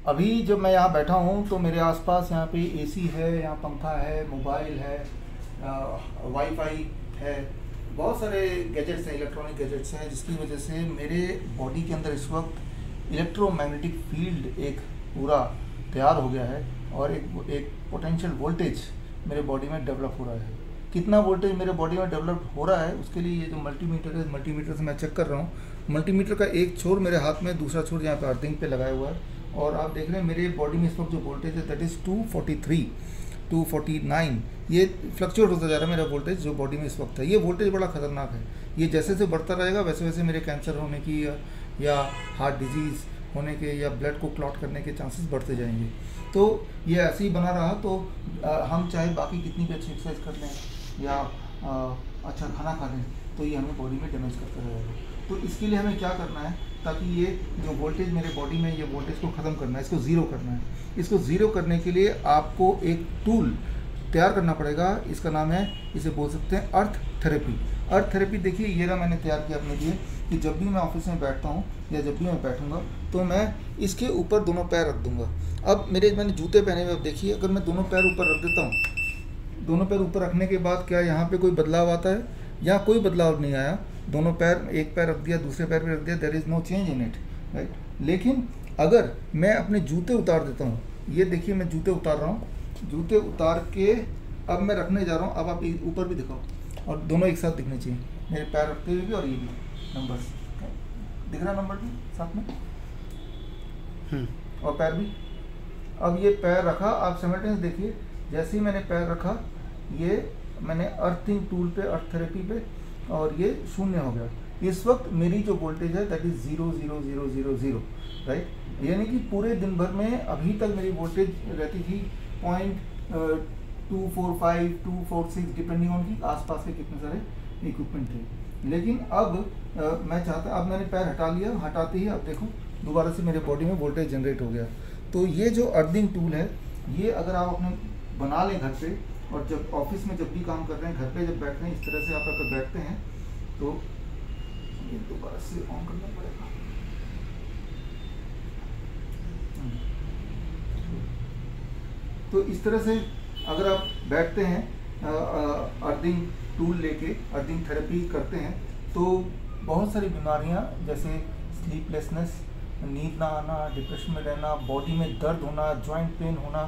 अभी जब मैं यहाँ बैठा हूँ तो मेरे आसपास यहाँ पे एसी है, यहाँ पंखा है, मोबाइल है वाईफाई है। बहुत सारे गैजेट्स हैं इलेक्ट्रॉनिक गैजेट्स हैं, जिसकी वजह से मेरे बॉडी के अंदर इस वक्त इलेक्ट्रोमैग्नेटिक फ़ील्ड एक पूरा तैयार हो गया है और एक एक पोटेंशियल वोल्टेज मेरे बॉडी में डेवलप हो रहा है। कितना वोल्टेज मेरे बॉडी में डेवलप हो रहा है, उसके लिए ये जो मल्टीमीटर है मल्टीमीटर से मैं चेक कर रहा हूँ। मल्टीमीटर का एक छोर मेरे हाथ में, दूसरा छोर यहाँ पे अर्थिंग पे लगाया हुआ है। और आप देख रहे हैं मेरे बॉडी में इस वक्त जो वोल्टेज है that is two forty three two forty nine ये फ्लक्चुएट होता जा रहा है मेरा वोल्टेज जो बॉडी में इस वक्त है। ये वोल्टेज बड़ा खतरनाक है। ये जैसे जैसे बढ़ता रहेगा वैसे वैसे मेरे कैंसर होने की या, या हार्ट डिज़ीज़ होने के या ब्लड को क्लॉट करने के चांसेस बढ़ते जाएँगे। तो ये ऐसे ही बना रहा तो आ, हम चाहे बाकी कितनी भी अच्छी एक्सरसाइज कर लें या आ, अच्छा खाना खा लें तो ये हमें बॉडी में डैमेज करता रहेगा। तो इसके लिए हमें क्या करना है? ताकि ये जो वोल्टेज मेरे बॉडी में, ये वोल्टेज को ख़त्म करना है, इसको ज़ीरो करना है। इसको ज़ीरो करने के लिए आपको एक टूल तैयार करना पड़ेगा। इसका नाम है, इसे बोल सकते हैं अर्थ थेरेपी अर्थ थेरेपी देखिए, ये ना मैंने तैयार किया अपने लिए कि जब भी मैं ऑफ़िस में बैठता हूँ या जब भी मैं बैठूँगा तो मैं इसके ऊपर दोनों पैर रख दूँगा। अब मेरे, मैंने जूते पहने हुए, अब देखिए, अगर मैं दोनों पैर ऊपर रख देता हूँ, दोनों पैर ऊपर रखने के बाद क्या यहाँ पे कोई बदलाव आता है? या कोई बदलाव नहीं आया। दोनों पैर एक पैर रख दिया दूसरे पैर पे रख दिया there is no change in it right लेकिन अगर मैं अपने जूते उतार देता हूँ ये देखिए मैं जूते उतार रहा हूँ जूते उतार के अब मैं रखने जा रहा हूँ अब आप ऊपर भी दिखाओ और दोनों एक साथ दिखने चाहिए मेरे पैर रखते हुए भी और ये भी नंबर दिख रहा नंबर भी साथ में? हम्म। और पैर भी? अब ये पैर रखा आप सेमेटेंस देखिए जैसे ही मैंने पैर रखा ये मैंने अर्थिंग टूल पे अर्थ थेरेपी पे और ये शून्य हो गया। इस वक्त मेरी जो वोल्टेज है that is zero zero zero zero zero right यानी कि पूरे दिन भर में अभी तक मेरी वोल्टेज रहती थी point two four five two four six depending on की आसपास के कितने सारे इक्विपमेंट थे। लेकिन अब आ, मैं चाहता अब मैंने पैर हटा लिया हटाते ही अब देखो दोबारा से मेरे बॉडी में वोल्टेज जनरेट हो गया। तो ये जो अर्थिंग टूल है ये अगर आप अपने बना लें घर पे और जब ऑफ़िस में जब भी काम कर रहे हैं, घर पे जब बैठते हैं, इस तरह से आप अगर बैठते हैं तो ये दोबारा से ऑन करना पड़ेगा। तो इस तरह से अगर आप बैठते हैं अर्थिंग टूल लेके अर्थिंग थेरेपी करते हैं तो बहुत सारी बीमारियाँ, जैसे स्लीपलेसनेस नींद ना आना डिप्रेशन में रहना बॉडी में दर्द होना जॉइंट पेन होना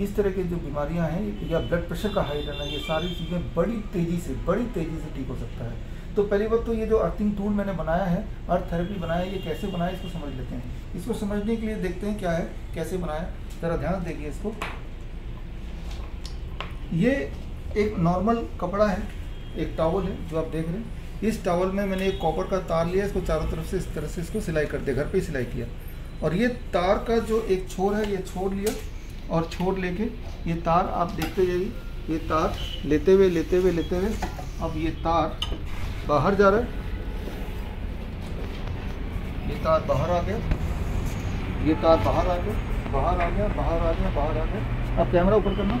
इस तरह की जो बीमारियाँ हैं, या ब्लड प्रेशर का हाई रहना ये सारी चीज़ें बड़ी तेज़ी से, बड़ी तेज़ी से ठीक हो सकता है। तो पहली बात तो ये जो अर्थिंग टूल मैंने बनाया है अर्थ थेरेपी बनाया, ये कैसे बनाया, इसको समझ लेते हैं। इसको समझने के लिए देखते हैं क्या है, कैसे बनाया, ज़रा ध्यान देखिए इसको। ये एक नॉर्मल कपड़ा है, एक टावल है, जो आप देख रहे हैं। इस टावल में मैंने एक कॉपर का तार लिया, इसको चारों तरफ़ से इस तरह से इसको सिलाई कर दिया, घर पे सिलाई किया। और ये तार का जो एक छोर है, ये छोड़ लिया और छोड़ लेके ये तार आप देखते जाइए ये तार लेते हुए लेते हुए लेते हुए, अब ये तार बाहर जा रहा है। ये तार बाहर आ गया। ये तार बाहर आ गया, बाहर आ गया, बाहर आ गया, बाहर आ गया। अब कैमरा ऊपर करना।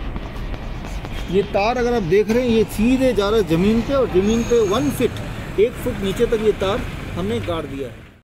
ये तार अगर आप देख रहे हैं, ये सीधे जा रहा है ज़मीन पे और ज़मीन पे वन फिट एक फुट नीचे तक ये तार हमने गाड़ दिया है।